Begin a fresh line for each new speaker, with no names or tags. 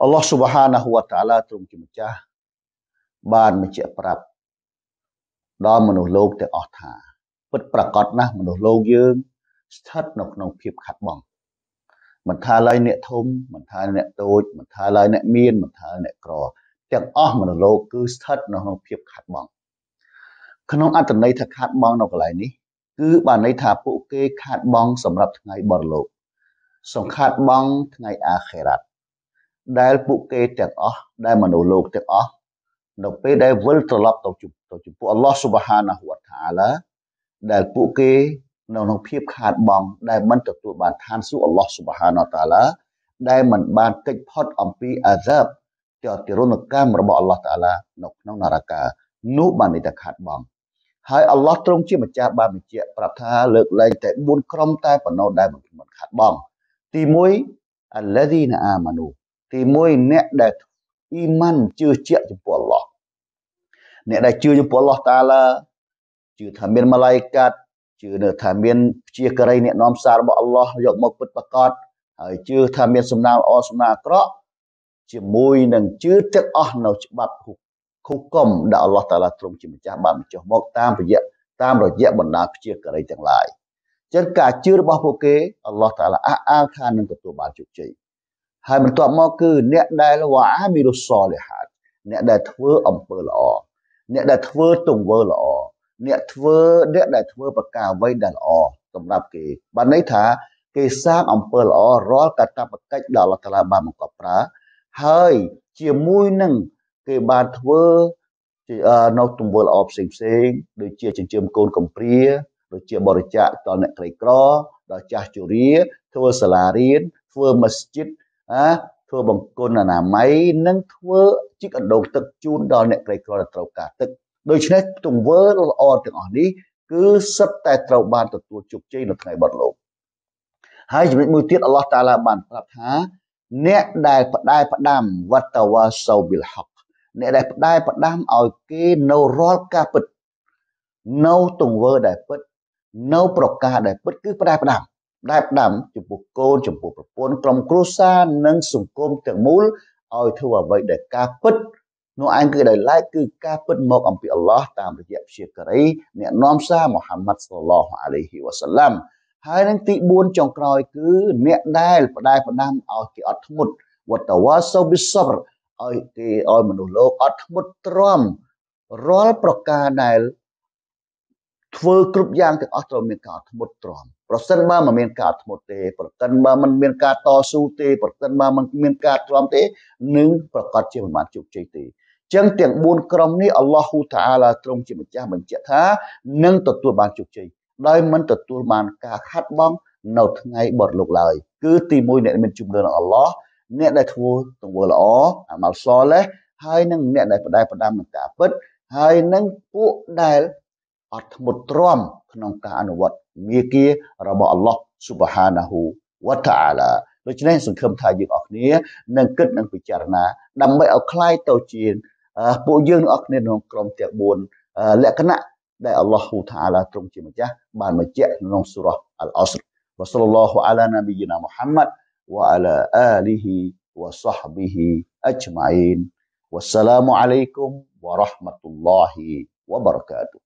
អល់ឡោះស៊ុបហានាហ៊ូវតាឡាទ្រង់ជាម្ចាស់បានបញ្ជាក់ប្រាប់ដល់មនុស្សលោកទាំងអស់ថាពិតប្រាកដណាស់មនុស្សលោកយើង ស្ថិតនៅក្នុងភាពខាត់បងមិនថាឡើយអ្នកធំមិនថាអ្នកតូចមិនថាឡើយអ្នកមានមិនថាអ្នកក្រទាំងអស់មនុស្សលោកគឺស្ថិតនៅក្នុងភាពខាត់បងក្នុងអត្តន័យថាខាត់បងនៅកន្លែងនេះគឺបានន័យថាពួកគេខាត់បងសម្រាប់ថ្ងៃបរលោកសង្ខាត់បងថ្ងៃអាខេរ៉ាត់ ដែលពួកគេទាំងអស់ដែលមនុស្សលោកទាំងអស់នៅពេលដែលវិលត្រឡប់ទៅជំទៅចំពោះអល់ឡោះស៊ុបហានាហ៊ូវតាអាឡាដែលពួកគេនៅក្នុងភាពខាតបង់ដែលមិនទទួលបានឋានសួគ៌អល់ឡោះស៊ុបហានាតាអាឡាដែលមិនបានកិច្ចផុតអំពីអាសាប់ជាទិរណកម្មរបស់អល់ឡោះតាអាឡានៅក្នុងនរកានោះបាននេះតែខាតបង់ហើយអល់ឡោះទ្រង់ជាម្ចាស់បានបញ្ជាក់ប្រាប់ថាលើកលែងតែ4ក្រុមតែប៉ុណ្ណោះដែលមិនខាតបង់ទី1 alladhina amanu ទី1អ្នកដែលអ៊ីម៉ានជឿជាក់ចំពោះអល់ឡោះអ្នកដែលជឿចំពោះអល់ឡោះតាឡាជឿថាមានម៉ាឡៃកាត់ជឿនៅថាមានព្យាការីអ្នកនាំសាររបស់អល់ឡោះយកមកពិតប្រកបហើយជឿថាមានសំណាងល្អសំណាងអាក្រក់ជាមួយនឹងជឿទាំងអស់នៅច្បាប់ហុគមដែលអល់ឡោះតាឡាទ្រង់ជាម្ចាស់បានបញ្ចុះមកតាមរយៈតាមរយៈបណ្ដាព្យាការីទាំងឡាយចឹងការជឿរបស់ពួកគេអល់ឡោះតាឡាអះអាងថានឹងទទួលបានជោគជ័យ ហើយបន្ទាប់មកគឺអ្នកដែលវ៉ាអាមីរុសលីហាតអ្នកដែលធ្វើអំពើល្អអ្នកដែលធ្វើទង្វើល្អអ្នកធ្វើអ្នកដែលធ្វើប្រការអ្វីដែលល្អសម្រាប់គេបានន័យថាគេសាងអំពើល្អរាល់កតបកិច្ចដែលអល់ឡោះតាឡាបានបង្កប់ប្រើហើយជាមួយនឹងគេបានធ្វើជានៅទង្វើល្អផ្សេងផ្សេងដូចជាចិញ្ចឹមកូនកំព្រាដូចជាបរិច្ចាគដល់អ្នកក្រីក្រដល់ចាស់ជរាធ្វើសាលារៀនធ្វើមស្ជីត ណាធ្វើបង្គន់អនាម័យនិងធ្វើជីកអណ្ដូងទឹកជូនដល់អ្នកក្រីក្រដែលត្រូវការទឹកដូច្នេះទង្វើល្អទាំងអស់នេះគឺសិតតែត្រូវបានទទួលជោគជ័យនៅថ្ងៃបត់លោកហើយចំណុចមួយទៀតអល់ឡោះតាឡាបានប្រាប់ថាអ្នកដែលផ្ដែផ្ដាំវតវ៉ាសូប៊ីលហកអ្នកដែលផ្ដែផ្ដាំឲ្យគេនៅរាល់ការពិតនៅទង្វើដែលពិតនៅប្រការដែលពិតគឺផ្ដែផ្ដាំ ដែលផ្ដាំចំពោះកូនចំពោះប្រពន្ធក្រុមគ្រួសារនិងសង្គមទាំងមូលឲ្យធ្វើអ្វីដែលការពិតនោះឯងគឺដែលឡែកគឺការពិតមកអំពីអល់ឡោះតាមរយៈព្យាការីអ្នកនាំសារមូហាម៉ាត់សល្លឡោះអាឡៃហ៊ីវ៉ាសាឡាំហើយនឹងទី4ចុងក្រោយគឺអ្នកដែលផ្ដែផ្ដាំឲ្យគេអត់ធ្មត់វតវ៉ាសូប៊ីស b រឲ្យគេឲ្យមនុស្សលោកអត់ធ្មត់ទ្រាំរាល់ប្រការដែល ធ្វើគ្រប់យ៉ាងទាំងអស់ត្រូវមានការធ្មត់ទ្រាំប្រសិនបើមិនមានការធ្មត់ទេប្រសិនបើមិនមានការតស៊ូទេប្រសិនបើមិនមានការទ្រាំទេនឹងប្រកាសជាមិនបានជោគជ័យទេចឹងទាំង4ក្រុមនេះអល់ឡោះហ៊ូតាអាឡាទ្រង់ជាម្ចាស់បញ្ជាក់ថានឹងទទួលបានជោគជ័យដោយមិនទទួលបានការខាត់បងនៅថ្ងៃបរលោកឡើយគឺទី1អ្នកមានជំនឿនឹងអល់ឡោះអ្នកដែលធ្វើទង្វើល្អអាម៉ាល់សលេះហើយនឹងអ្នកដែលបដែផ្ដាំនឹងការពិតហើយនឹងពួកដែល អត់ធ្មត់ទ្រាំក្នុងការអនុវត្តមាគ៌ារបស់អល់ឡោះស៊ុបហានាហ៊ូវតាអាឡាដូច្នេះសង្ឃឹមថាយើងអរគ្នានឹងគិតនិងពិចារណាដើម្បីឲ្យคล้ายទៅជាពួកយើងទាំងអស់គ្នាក្នុងក្រុមទាំង4លក្ខណៈដែលអល់ឡោះហ៊ូតាអាឡាទ្រង់ជាម្ចាស់បានបញ្ជាក់ក្នុងសូរ៉ាអល់អស្រវ៉ាសល្លឡោះអាឡានប៊ីណាមូហាម៉ាត់វ៉ាអាឡាអាលីហ៊ីវ៉ាសហ្ប៊ីហ៊ីអជ្ម៉ៃន والسلام عليكم ورحمة الله وبركاته